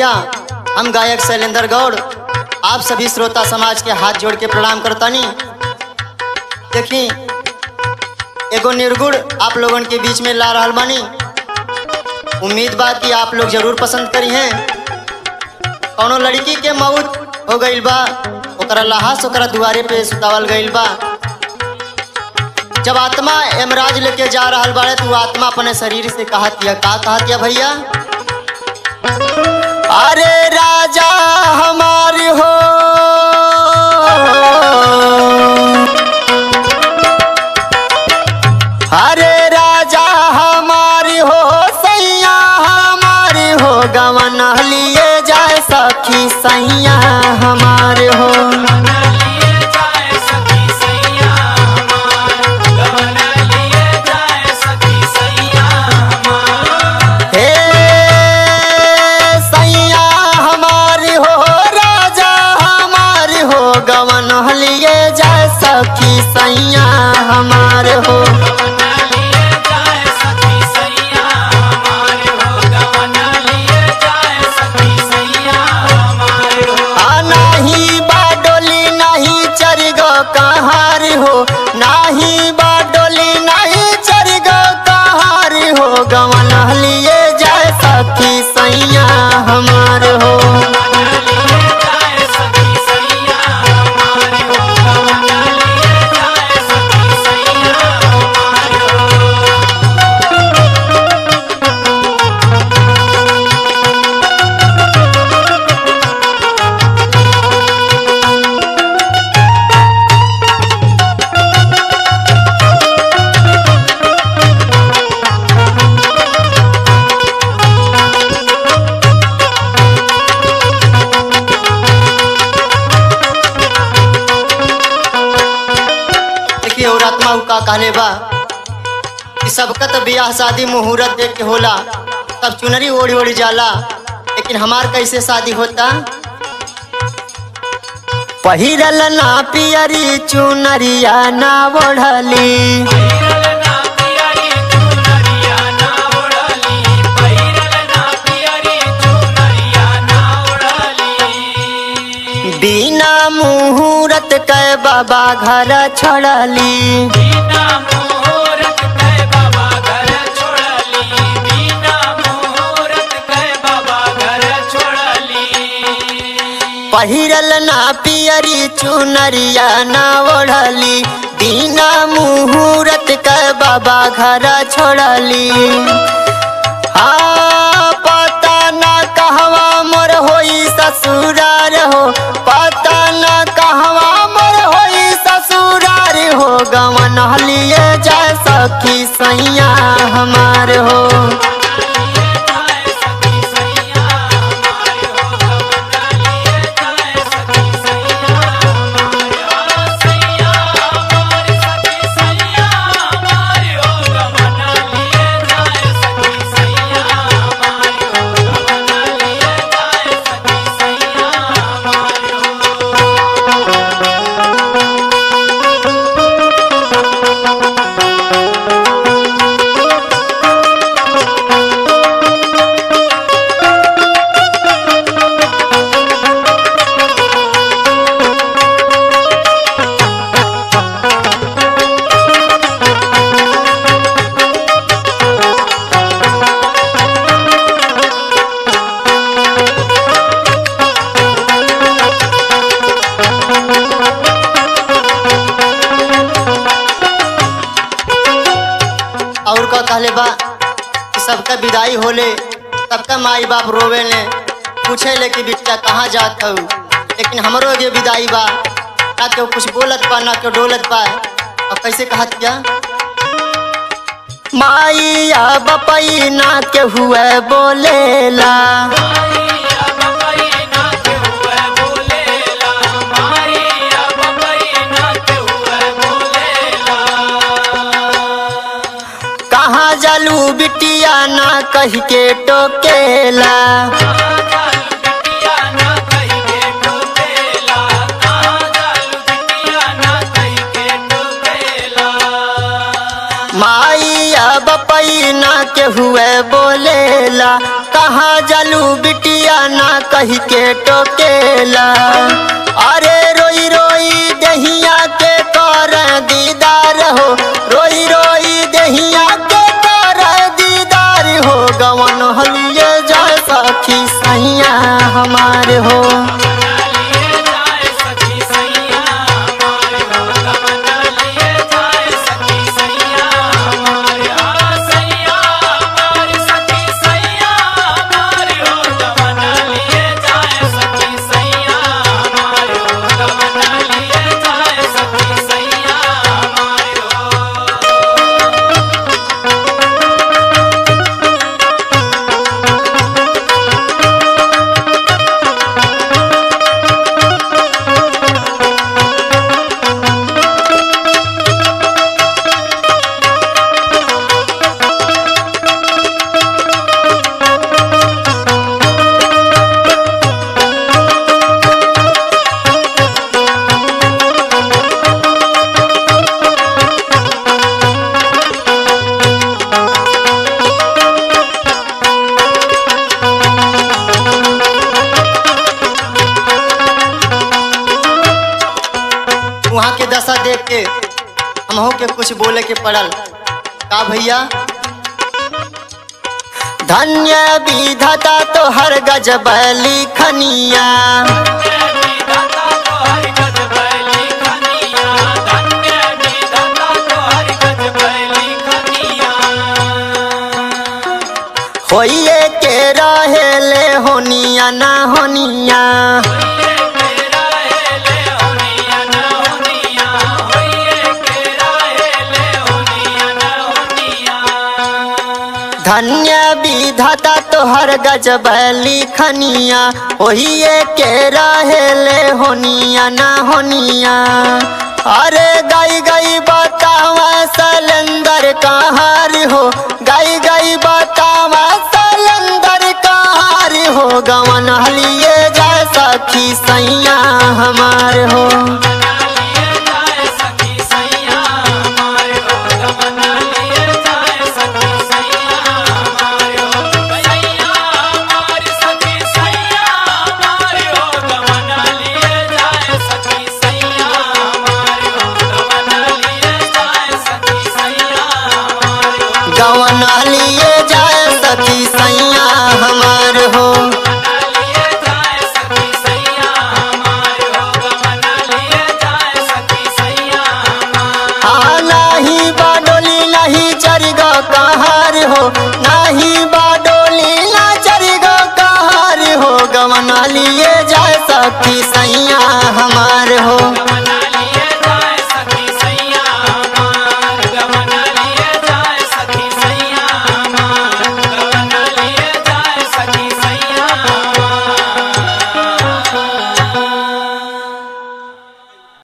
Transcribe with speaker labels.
Speaker 1: भैया हम गायक शैलेंद्र गौड़, आप सभी श्रोता समाज के हाथ जोड़ के प्रणाम करतानी। देखी, एगो निर्गुण आप लोगन के बीच में ला रहल बानी। उम्मीद बा कि आप लोग ज़रूर पसंद करी हैं। कौनो लड़की के मौत हो गईल बा, ओकरा लाहास ओकरा दुआरे पे सुतावल गईल बा। जब आत्मा एमराज लेके जा रहल बाड़े तो आत्मा अपने शरीर से कहतिया का कहतिया भैया? अरे राजा हमारे हो। अरे राजा हमारी हो, सैया हमारी हो, गवन लिए जाए सखी, सैया हमारे हो। सखी हमार हो। कहले बा कि सबका तो ब्याह, शादी, मुहूर्त देख के होला। तब चुनरी ओढ़ी ओढ़ी जाला। लेकिन हमार कैसे शादी होता? पहिरल ना पियरी, चुनरिया ना ओढ़ली। मुहूर्त के बाबा घर छोड़ली। पहिरल ना पियरी चुनरिया ना ओढ़ली। बिना मुहूर्त के बाबा घर छोड़ली। हाँ पता ना कहवा मोर होई ससुरार हो। पता गवन लिए जय सखी सैया हमार हो। का कहले बा सबका विदाई होले, सबका माई बाप रोवे ने। पूछे ले कि बिटिया कहाँ जात हो लेकिन हमरो ये विदाई बा। ना क्यों कुछ बोलत पा ना क्यों डोलत पा अब कैसे कहत क्या? माइया बपई ना के हुए बोलेला। कह के टोकेला। के हुए बोलेला। कहा जलू बिटिया ना कही के टोकेला। सैया हमार हो। कुछ बोले के पड़ल का भैया? धन्य विधाता तो हर गजब लिखनिया। होइए के रहे ले होनिया ना होनिया। धन्य विधाता तोहर गजब लिखनिया ओहिए के रहे ले होनिया ना होनिया। अरे गई गई बतावा सलंदर कहार हो, गई गई बतावा सलंदर कहार हो, गवन हलिए जा सखी सैया हमार हो। नहीं बाडोली ना चरिगो कहार हो गवना लिए जा सकी सैया।